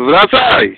Wracaj!